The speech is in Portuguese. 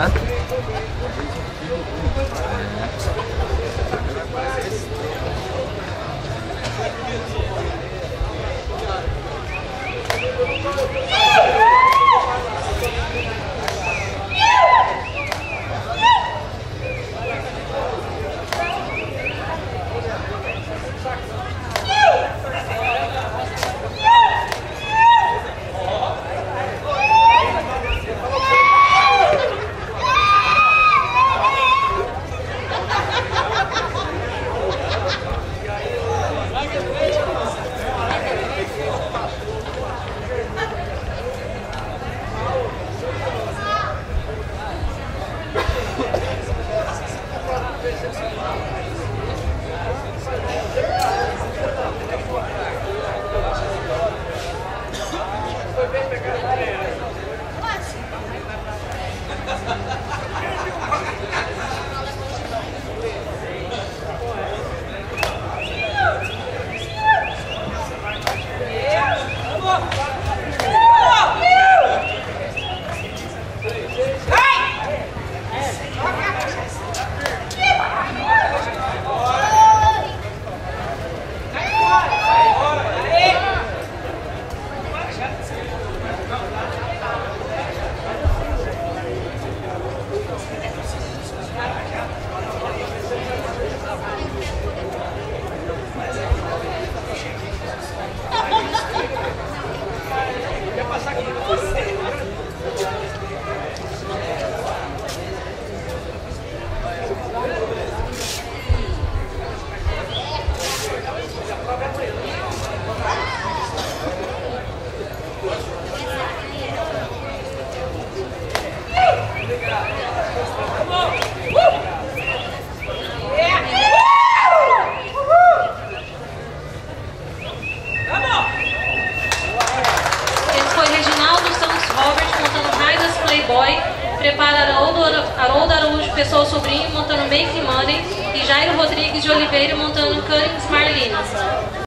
Huh? Yes. Prepara Haroldo, Araújo Pessoa Sobrinho montando Make Money e Jairo Rodrigues de Oliveira montando Cunnings Marlinas.